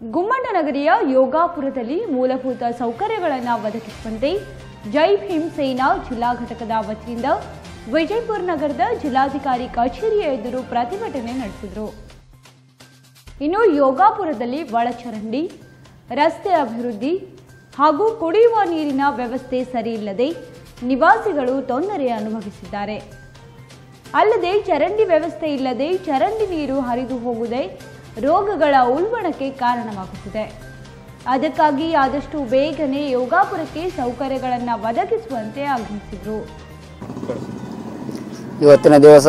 ಗುಮ್ಮಟನಗರಿಯ ಯೋಗಾಪುರದಲ್ಲಿ ಮೂಲಭೂತ ಸೌಕರ್ಯಗಳನ್ನು ಒದಗಿಸುವಂತೆ ಜೈ ಭೀಮ್ ಸೇನಾ ಜಿಲ್ಲಾ ಘಟಕದ ವತಿಯಿಂದ ವಿಜಯಪುರ ನಗರದ ಜಿಲ್ಲಾಧಿಕಾರಿ ಕಚೇರಿಯ ಎದುರು ಪ್ರತಿಭಟನೆ ನಡೆಸಿದರು. ಇನ್ನು ಯೋಗಾಪುರದಲ್ಲಿ ಒಳಚರಂಡಿ, ರಸ್ತೆ ಅಭಿವೃದ್ಧಿ ಹಾಗೂ ಕುಡಿಯುವ ನೀರಿನ ವ್ಯವಸ್ಥೆ ಸರಿಯಿಲ್ಲದೆ ನಿವಾಸಿಗಳು ತೊಂದರೆ ಅನುಭವಿಸಿದ್ದಾರೆ. ಅಲ್ಲದೆ ಚರಂಡಿ ವ್ಯವಸ್ಥೆ ಇಲ್ಲದೆ ಚರಂಡಿ ನೀರು ಹರಿದು ಹೋಗುವುದೇ ರೋಗಗಳ ಉಲ್ಬಣಕ್ಕೆ ಕಾರಣವಾಗುತ್ತಿದೆ. ಅದಕ್ಕಾಗಿ ಆದಷ್ಟು ಬೇಗನೆ ಯೋಗಾಪುರಕ್ಕೆ ಸೌಕರ್ಯಗಳನ್ನು ಒದಗಿಸುವಂತೆ ಆಗ್ರಹಿಸಿದರು. ಇವತ್ತಿನ ದಿವಸ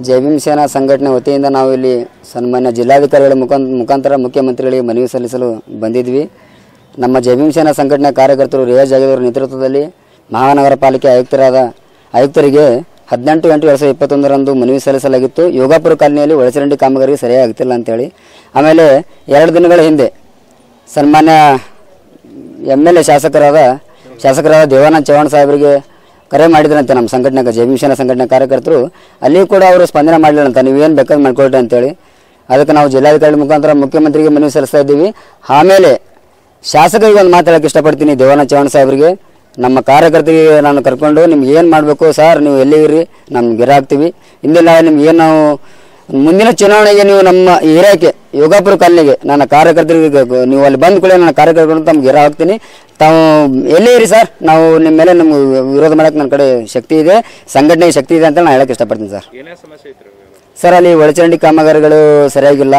ಜೈವಿಂ ಸೇನಾ ಸಂಘಟನೆ ವತಿಯಿಂದ ನಾವು ಇಲ್ಲಿ ಸನ್ಮಾನ್ಯ ಜಿಲ್ಲಾಧಿಕಾರಿಗಳ ಮುಖಾಂ- ಮುಖಾಂತರ ಮುಖ್ಯಮಂತ್ರಿಗಳಿಗೆ ಮನವಿ ಸಲ್ಲಿಸಲು ಬಂದಿದ್ವಿ. ನಮ್ಮ ಜೈವಿಂ ಸೇನಾ ಸಂಘಟನೆ ಕಾರ್ಯಕರ್ತರು ರಿಯಾಜ್ ಜಾಗದವರ ನೇತೃತ್ವದಲ್ಲಿ ಮಹಾನಗರ ಪಾಲಿಕೆ ಆಯುಕ್ತರಾದ, ಆಯುಕ್ತರಿಗೆ ಹದಿನೆಂಟು ಎಂಟು ಎರಡು ಸಾವಿರದ ಇಪ್ಪತ್ತೊಂದರಂದು ಮನವಿ ಸಲ್ಲಿಸಲಾಗಿತ್ತು. ಯೋಗಾಪುರ ಕಾಲನಿಯಲ್ಲಿ ಒಳಚರಂಡಿ ಕಾಮಗಾರಿಗೆ ಸರಿಯಾಗಿ ಆಗ್ತಿಲ್ಲ ಅಂತೇಳಿ. ಆಮೇಲೆ ಎರಡು ದಿನಗಳ ಹಿಂದೆ ಸನ್ಮಾನ್ಯ ಎಂ ಎಲ್ ಎ ಶಾಸಕರಾದ ಶಾಸಕರಾದ ದೇವಾನಂದ ಚೌಹಾಣ್ ಸಾಹೇಬರಿಗೆ ಕರೆ ಮಾಡಿದ್ರಂತೆ ನಮ್ಮ ಸಂಘಟನೆ ಜೈಮಿಷನ ಸಂಘಟನೆ ಕಾರ್ಯಕರ್ತರು. ಅಲ್ಲಿ ಕೂಡ ಅವರು ಸ್ಪಂದನೆ ಮಾಡಲಿಲ್ಲಂತ. ನೀವೇನು ಬೇಕಾದ್ರೆ ಮಾಡ್ಕೊಳ್ರಿ ಅಂತೇಳಿ. ಅದಕ್ಕೆ ನಾವು ಜಿಲ್ಲಾಧಿಕಾರಿ ಮುಖಾಂತರ ಮುಖ್ಯಮಂತ್ರಿಗೆ ಮನವಿ ಸಲ್ಲಿಸ್ತಾ ಇದ್ದೀವಿ. ಆಮೇಲೆ ಶಾಸಕರಿಗೆ ಒಂದು ಮಾತಾಡೋಕೆ ಇಷ್ಟಪಡ್ತೀನಿ ದೇವಾನಂದ ಚೌಹಾಣ್ ಸಾಹೇಬರಿಗೆ. ನಮ್ಮ ಕಾರ್ಯಕರ್ತರಿಗೆ ನಾನು ಕರ್ಕೊಂಡು ನಿಮ್ಗೆ ಏನು ಮಾಡಬೇಕು ಸರ್ ನೀವು ಎಲ್ಲಿ ಇರಿ ನಮ್ಮ ಗಿರ ಹಾಕ್ತೀವಿ. ಇಂದಿಲ್ಲ ನಿಮ್ಗೆ ಏನು ನಾವು ಮುಂದಿನ ಚುನಾವಣೆಗೆ ನೀವು ನಮ್ಮ ಏರಿಯಾಕ್ಕೆ ಯೋಗಾಪುರ ಕಾಲನಿಗೆ ನನ್ನ ಕಾರ್ಯಕರ್ತರಿಗೆ ನೀವು ಅಲ್ಲಿ ಬಂದ ಕೂಡ ನನ್ನ ಕಾರ್ಯಕರ್ತರು ತಮ್ಗೆ ಗಿರ ಹಾಕ್ತೀನಿ. ತಾವು ಎಲ್ಲಿ ಇರಿ ಸರ್? ನಾವು ನಿಮ್ಮ ಮೇಲೆ ನಮ್ಗೆ ವಿರೋಧ ಮಾಡೋಕೆ ನನ್ನ ಕಡೆ ಶಕ್ತಿ ಇದೆ ಸಂಘಟನೆಗೆ ಶಕ್ತಿ ಇದೆ ಅಂತ ನಾನು ಹೇಳಕ್ಕೆ ಇಷ್ಟಪಡ್ತೀನಿ ಸರ್. ಏನೇ ಸಮಸ್ಯೆ ಐತ್ರಿ ಸರ್ ಅಲ್ಲಿ ಒಳಚರಂಡಿ ಕಾಮಗಾರಿಗಳು ಸರಿಯಾಗಿಲ್ಲ.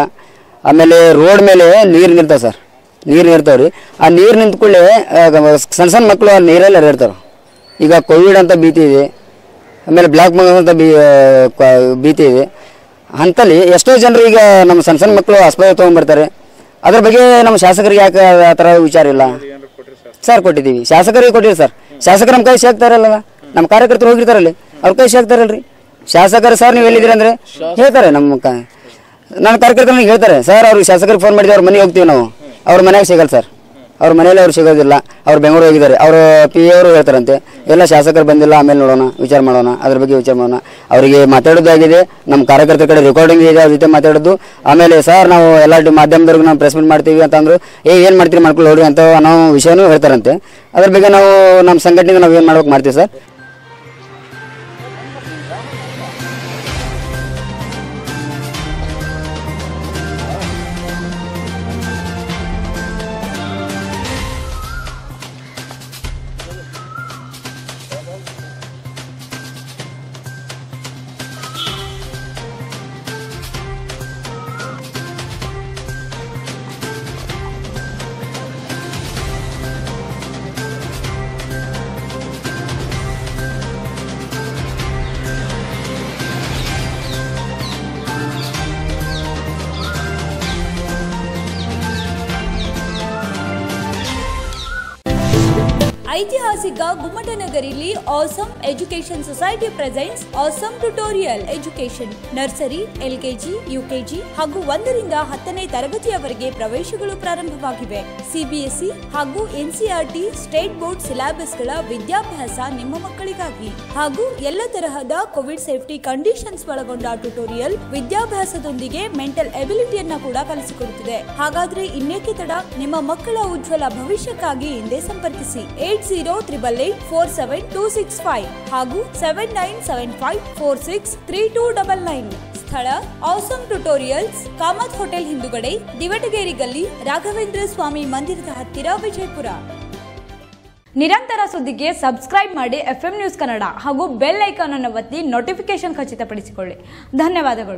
ಆಮೇಲೆ ರೋಡ್ ಮೇಲೆ ನೀರು ನಿಲ್ತಾವೆ ಸರ್. ನೀರು ಇರ್ತಾವ್ರಿ ಆ ನೀರು ನಿಂತ ಕೂಡಲೇ ಸಣ್ಣ ಸಣ್ಣ ಮಕ್ಕಳು ಆ ನೀರೆಲ್ಲ ಇರ್ತಾರೆ ಈಗ ಕೋವಿಡ್ ಅಂತ ಭೀತಿ ಇದೆ. ಆಮೇಲೆ ಬ್ಲ್ಯಾಕ್ ಮಂಗಸ್ ಅಂತ ಭೀತಿ ಇದೆ. ಅಂತಲ್ಲಿ ಎಷ್ಟೋ ಜನರು ಈಗ ನಮ್ಮ ಸಣ್ಣ ಸಣ್ಣ ಮಕ್ಕಳು ಆಸ್ಪತ್ರೆ ತೊಗೊಂಡ್ಬರ್ತಾರೆ ಅದ್ರ ಬಗ್ಗೆ ನಮ್ಮ ಶಾಸಕರಿಗೆ ಯಾಕೆ ಆ ಥರ ವಿಚಾರ ಇಲ್ಲ? ಸರ್ ಕೊಟ್ಟಿದ್ದೀವಿ. ಶಾಸಕರಿಗೆ ಕೊಟ್ಟಿರಿ ಸರ್ ಶಾಸಕರು ನಮ್ಮ ಕೈ ಸೇಕ್ತಾರಲ್ಲ ನಮ್ಮ ಕಾರ್ಯಕರ್ತರು ಹೋಗಿರ್ತಾರಲ್ಲಿ. ಅವ್ರ ಕೈ ಸೇಗ್ತಾರಲ್ರಿ ಶಾಸಕರು ಸರ್ ನೀವು ಎಲ್ಲಿದ್ದೀರಿ ಅಂದ್ರೆ ಹೇಳ್ತಾರೆ ನಮ್ಮ ಕ, ನನ್ನ ಕಾರ್ಯಕರ್ತರು ಹೇಳ್ತಾರೆ. ಸರ್ ಅವ್ರಿಗೆ ಶಾಸಕರಿಗೆ ಫೋನ್ ಮಾಡಿದ್ರೆ ಅವ್ರ ಮನೆಗೆ ಹೋಗ್ತೀವಿ ನಾವು. ಅವ್ರ ಮನೆಗೆ ಸಿಗಲ್ಲ ಸರ್. ಅವ್ರ ಮನೇಲಿ ಅವ್ರು ಸಿಗೋದಿಲ್ಲ. ಅವ್ರು ಬೆಂಗಳೂರು ಹೋಗಿದ್ದಾರೆ. ಅವರು ಪಿ ಅವರು ಹೇಳ್ತಾರಂತೆ. ಎಲ್ಲ ಶಾಸಕರು ಬಂದಿಲ್ಲ, ಆಮೇಲೆ ನೋಡೋಣ, ವಿಚಾರ ಮಾಡೋಣ, ಅದ್ರ ಬಗ್ಗೆ ವಿಚಾರ ಮಾಡೋಣ. ಅವರಿಗೆ ಮಾತಾಡೋದಾಗಿದೆ ನಮ್ಮ ಕಾರ್ಯಕರ್ತರ ಕಡೆ ರೆಕಾರ್ಡಿಂಗ್ ಇದೆ, ಅವ್ರ ಜೊತೆ ಮಾತಾಡೋದು. ಆಮೇಲೆ ಸರ್ ನಾವು ಎಲ್ಲ ಮಾಧ್ಯಮದವ್ರಿಗೆ ನಾವು ಪ್ರೆಸ್ ಮೀಟ್ ಮಾಡ್ತೀವಿ ಅಂತಂದ್ರು, ಏ, ಏನು ಮಾಡ್ತೀರಿ? ಮಾಡ್ಕೊಳ್ಳಿ ನೋಡ್ರಿ ಅಂತ ನಾವು ವಿಷಯನೂ ಹೇಳ್ತಾರಂತೆ. ಅದ್ರ ಬಗ್ಗೆ ನಾವು, ನಮ್ಮ ಸಂಘಟನೆಗೆ ನಾವು ಏನು ಮಾಡ್ಬೇಕು ಮಾಡ್ತೀವಿ ಸರ್? ಐತಿಹಾಸಿಕ ಗುಮ್ಮಟನಗರಿಲಿ awesome education society presents awesome tutorial education nursery LKG UKG ಹಾಗೂ ಒಂದರಿಂದ ಹತ್ತನೇ ತರಗತಿಯವರೆಗೆ ಪ್ರವೇಶಗಳು ಪ್ರಾರಂಭವಾಗಿವೆ. ಸಿಬಿಎಸ್ಇ ಹಾಗೂ ಎನ್ಸಿಆರ್ಟಿ ಸ್ಟೇಟ್ ಬೋರ್ಡ್ ಸಿಲೆಬಸ್ಗಳ ವಿದ್ಯಾಭ್ಯಾಸ ನಿಮ್ಮ ಮಕ್ಕಳಿಗಾಗಿ. ಹಾಗೂ ಎಲ್ಲ ತರಹದ ಕೋವಿಡ್ ಸೇಫ್ಟಿ ಕಂಡೀಷನ್ಸ್ ಒಳಗೊಂಡ ಟ್ಯುಟೋರಿಯಲ್ ವಿದ್ಯಾಭ್ಯಾಸದೊಂದಿಗೆ ಮೆಂಟಲ್ ಎಬಿಲಿಟಿಯನ್ನ ಕೂಡ ಕಲಿಸಿಕೊಡುತ್ತಿದೆ. ಹಾಗಾದ್ರೆ ಇನ್ನೇಕೆ ತಡ? ನಿಮ್ಮ ಮಕ್ಕಳ ಉಜ್ವಲ ಭವಿಷ್ಯಕ್ಕಾಗಿ ಹಿಂದೆ ಸಂಪರ್ಕಿಸಿ. Eight zero triple eight four seven two six five ಹಾಗೂ seven nine seven five four six three two double nine. ಸ್ಥಳ ಆಸಂ ಟ್ಯುಟೋರಿಯಲ್ಸ್ ಕಾಮತ್ ಹೋಟೆಲ್ ಹಿಂದುಗಡೆ ದಿವಟಗೇರಿ ಗಲ್ಲಿ ರಾಘವೇಂದ್ರ ಸ್ವಾಮಿ ಮಂದಿರದ ಹತ್ತಿರ ವಿಜಯಪುರ. ನಿರಂತರ ಸುದ್ದಿಗೆ ಸಬ್ಸ್ಕ್ರೈಬ್ ಮಾಡಿ ಎಫ್ ನ್ಯೂಸ್ ಕನ್ನಡ ಹಾಗೂ ಬೆಲ್ ಐಕಾನ್ ಅನ್ನು ಒತ್ತಿ ನೋಟಿಫಿಕೇಶನ್ ಖಚಿತಪಡಿಸಿಕೊಳ್ಳಿ. ಧನ್ಯವಾದಗಳು.